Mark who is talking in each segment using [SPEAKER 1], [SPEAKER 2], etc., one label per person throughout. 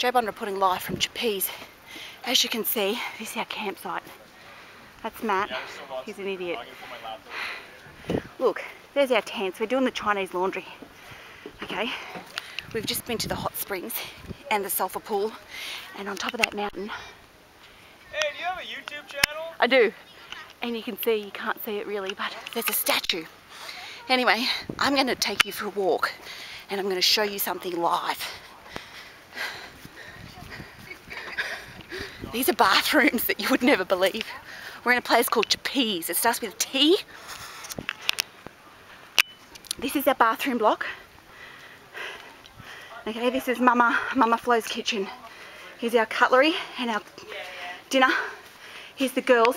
[SPEAKER 1] Joe Bond reporting live from Tshipise. As you can see, this is our campsite. That's Matt. He's an idiot. Look, there's our tents. We're doing the Chinese laundry. Okay. We've just been to the hot springs and the sulfur pool. And on top of that mountain.
[SPEAKER 2] Hey, do you have a YouTube channel?
[SPEAKER 1] I do. And you can see, you can't see it really, but there's a statue. Anyway, I'm going to take you for a walk and I'm going to show you something live. These are bathrooms that you would never believe. We're in a place called Tshipise. It starts with a T. This is our bathroom block. Okay, this is Mama, Mama Flo's kitchen. Here's our cutlery and our dinner. Here's the girls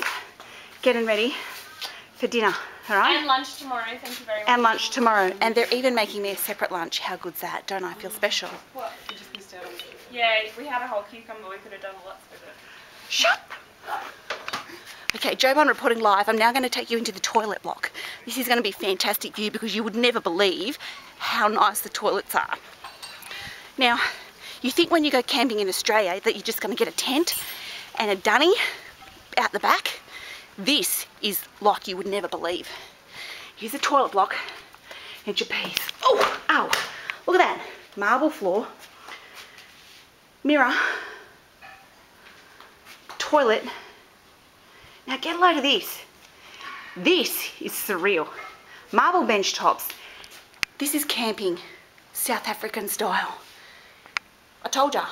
[SPEAKER 1] getting ready for dinner. All right?
[SPEAKER 3] And lunch tomorrow, thank you very much.
[SPEAKER 1] And lunch tomorrow. And they're even making me a separate lunch. How good's that? Don't I feel special?
[SPEAKER 3] What? Yeah, we had a whole cucumber, we could have done lots with it.
[SPEAKER 1] Shut Okay, Joe Bond reporting live. I'm now going to take you into the toilet block. This is going to be a fantastic view because you would never believe how nice the toilets are. Now, you think when you go camping in Australia that you're just going to get a tent and a dunny out the back. This is like you would never believe. Here's a toilet block and your piece. Oh, ow. Look at that. Marble floor. Mirror. Toilet. Now get a load of this. This is surreal. Marble bench tops. This is camping, South African style. I told ya,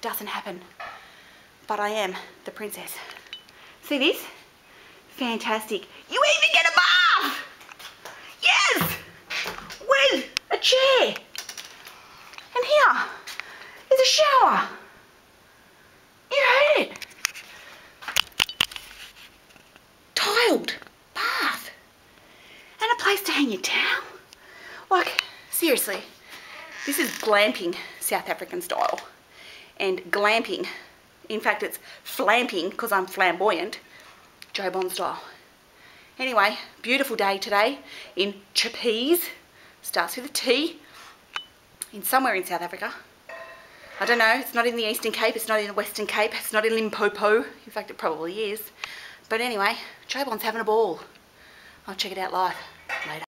[SPEAKER 1] doesn't happen. But I am the princess. See this? Fantastic. You even get a bath! Yes! With a chair. And here You heard it. Tiled bath. And a place to hang your towel. Like, seriously, this is glamping South African style. And glamping, in fact it's flamping because I'm flamboyant, Joe Bond style. Anyway, beautiful day today in Tshipise. Starts with a T. In somewhere in South Africa. I don't know, it's not in the Eastern Cape, it's not in the Western Cape, it's not in Limpopo. In fact, it probably is. But anyway, Joe Bond's having a ball. I'll check it out live later.